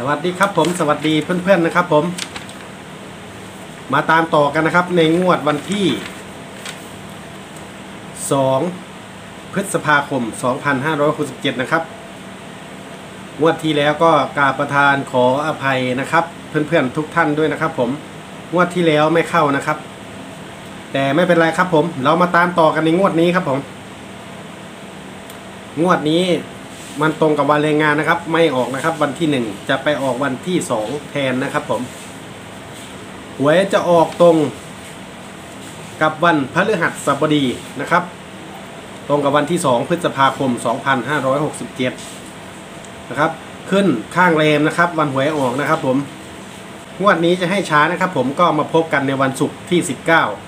สวัสดีครับผมสวัสดีเพื่อนๆนะครับผม มาตามต่อกันนะครับในงวดวันที่ 2 พฤษภาคม 2567 นะครับ งวดที่แล้วก็กาประทานขออภัยนะครับ เพื่อนๆทุกท่านด้วยนะครับ ผมงวดที่แล้วไม่เข้านะครับ แต่ไม่เป็นไรครับผม เรามาตามต่อกันในงวดนี้ครับผม งวดนี้ มันตรงกับวันแรงงานนะครับ ไม่ออกนะครับ วันที่หนึ่งจะไปออกวันที่สองแทนนะครับผมหวยจะออกตรงกับวันพฤหัสบดีนะครับ ตรงกับวันที่ 2 พฤษภาคม 2567 นะครับ ขึ้นข้างแรมนะครับ วันหวยออกนะครับ ผมงวดนี้จะให้ช้านะครับ ผมก็มาพบกันในวันศุกร์ที่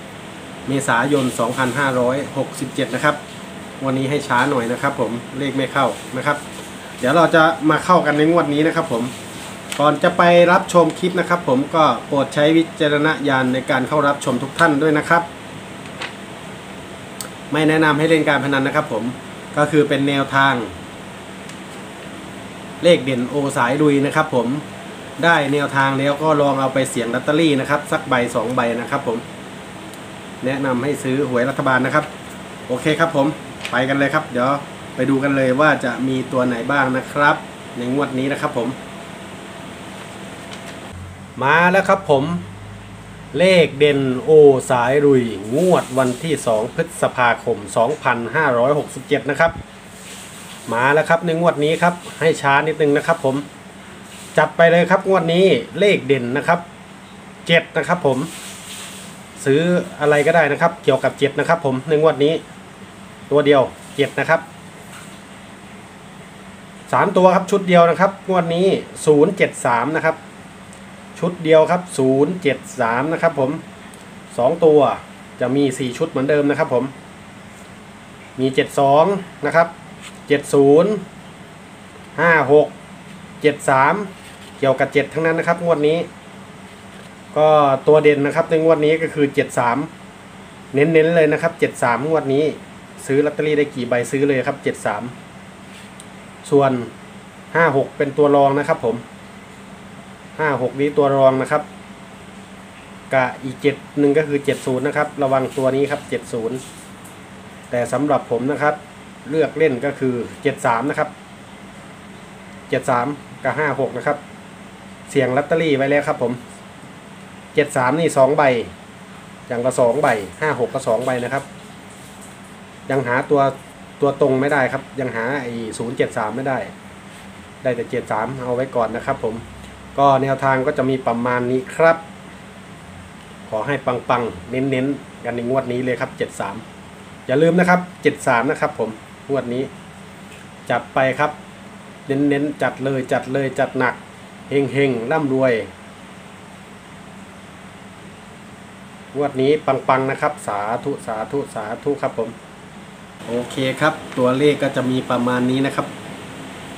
19 เมษายน 2567 นะครับ วันนี้ให้ช้าหน่อยนะครับ ผมเลขไม่เข้านะครับ เดี๋ยวเราจะมาเข้ากันในงวดนี้นะครับ ผมก่อนจะไปรับชมคลิปนะครับ ผมก็โปรดใช้วิจารณญาณในการเข้ารับชมทุกท่านด้วยนะครับ ไม่แนะนำให้เล่นการพนันนะครับ ผมก็คือเป็นแนวทาง เลขเด่นโอสายลุยนะครับ ผมได้แนวทางแล้วก็ลองเอาไปเสี่ยงลอตเตอรี่นะครับสักใบสองใบนะครับ ผม แนะนำให้ซื้อหวยรัฐบาลนะครับ โอเคครับผม ไปกันเลยครับ เดี๋ยวไปดูกันเลยว่าจะมีตัวไหนบ้างนะครับ ในงวดนี้นะครับผม มาแล้วครับผม เลขเด่นโอสายรุย งวดวันที่ 2 พฤษภาคม 2567 นะครับ มาแล้วครับในงวดนี้ครับ ให้ช้านิดนึงนะครับผม จัดไปเลยครับงวดนี้เลขเด่นนะครับ7นะครับผม ซื้ออะไรก็ได้นะครับ เกี่ยวกับเจ็ดนะครับผมในงวดนี้ ตัวเดียวเจ็ดนะครับสามตัวครับชุดเดียวนะครับงวดนี้ศูนย์เจ็ดสามนะครับ ชุดเดียวครับศูนย์เจ็ดสามนะครับ ผมสองตัวจะมีสี่ชุดเหมือนเดิมนะครับ ผม มีเจ็ดสองนะครับเจ็ดศูนย์ห้าหกเจ็ดสามเกี่ยวกับเจ็ดทั้งนั้นนะครับ งวดนี้ ก็ตัวเด่นนะครับในงวดนี้ก็คือ73เน้นๆเลยนะครับ73งวดนี้ ซื้อลอตเตอรี่ได้กี่ใบซื้อเลยครับ73ส่วน56เป็นตัวรองนะครับผม56นี้ตัวรองนะครับกะอีก7หนึ่งก็คือ70นะครับ ระวังตัวนี้ครับ70แต่สำหรับผมนะครับ เลือกเล่นก็คือ73นะครับ73กับ56นะครับ เสี่ยงลอตเตอรี่ไว้แล้วครับผมเจ็ดสามนี่สองใบ อย่างละสองใบห้าหกก็สองใบนะครับ ยังหาตัวตัวตรงไม่ได้ครับ ยังหาไอ้ศูนย์เจ็ดสามไม่ได้ ได้แต่เจ็ดสามเอาไว้ก่อนนะครับผมก็แนวทางก็จะมีประมาณนี้ครับ ขอให้ปังๆ เน้นๆ กันในงวดนี้เลยครับเจ็ดสามอย่าลืมนะครับเจ็ดสามนะครับผมงวดนี้ จัดไปครับ เน้นๆ จัดเลยจัดเลยจัดหนักเฮงเฮงๆร่ำรวยงวดนี้ปังๆนะครับ สาธุสาธุสาธุครับผม โอเคครับ ตัวเลขก็จะมีประมาณนี้นะครับ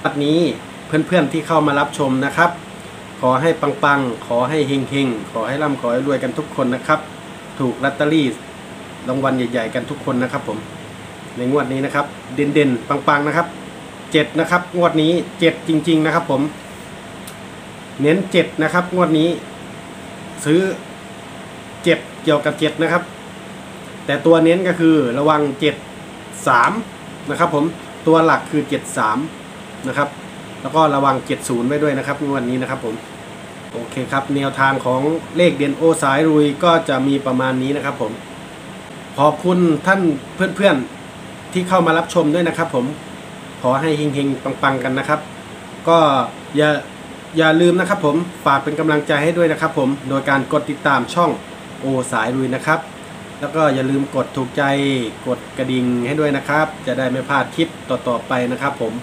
วันนี้เพื่อนๆที่เข้ามารับชมนะครับ ขอให้ปังๆ ขอให้เฮงๆ ขอให้ร่ำขอให้รวยกันทุกคนนะครับ ถูกลอตเตอรี่รางวัลใหญ่ๆ กันทุกคนนะครับผมในงวดนี้นะครับ เด่นๆ ปังๆนะครับเจ็ดนะครับงวดนี้เจ็ดจริง ๆนะครับ ผม เน้นเจ็ดนะครับ งวดนี้ ซื้อเจ็ดเกี่ยวกับเจ็ดนะครับ แต่ตัวเน้นก็คือระวังเจ็ด สามนะครับผมตัวหลักคือเจ็ดสามนะครับ แล้วก็ระวังเจ็ดศูนย์ไว้ด้วยนะครับวันนี้นะครับผมโอเคครับแนวทางของเลขเด่นโอสายรุยก็จะมีประมาณนี้นะครับผมขอบคุณท่านเพื่อนๆที่เข้ามารับชมด้วยนะครับ ผมขอให้เฮงๆปังๆกันนะครับ ก็อย่าอย่าลืมนะครับผมฝากเป็นกำลังใจให้ด้วยนะครับ ผมโดยการกดติดตามช่องโอสายลุยนะครับ แล้วก็อย่าลืมกดถูกใจกดกระดิ่งให้ด้วยนะครับ จะได้ไม่พลาดคลิปต่อๆไปนะครับผม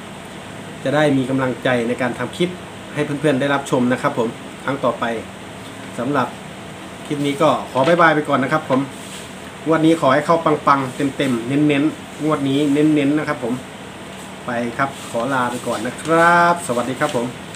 จะได้มีกำลังใจในการทำคลิปให้เพื่อนๆได้รับชมนะครับผมครั้งต่อไปสำหรับคลิปนี้ก็ขอบายบายไปก่อนนะครับ ผมงวดนี้ขอให้เข้าปังๆเต็มๆเน้นๆงวดนี้เน้นๆนะครับ ผมไปครับขอลาไปก่อนนะครับ สวัสดีครับผม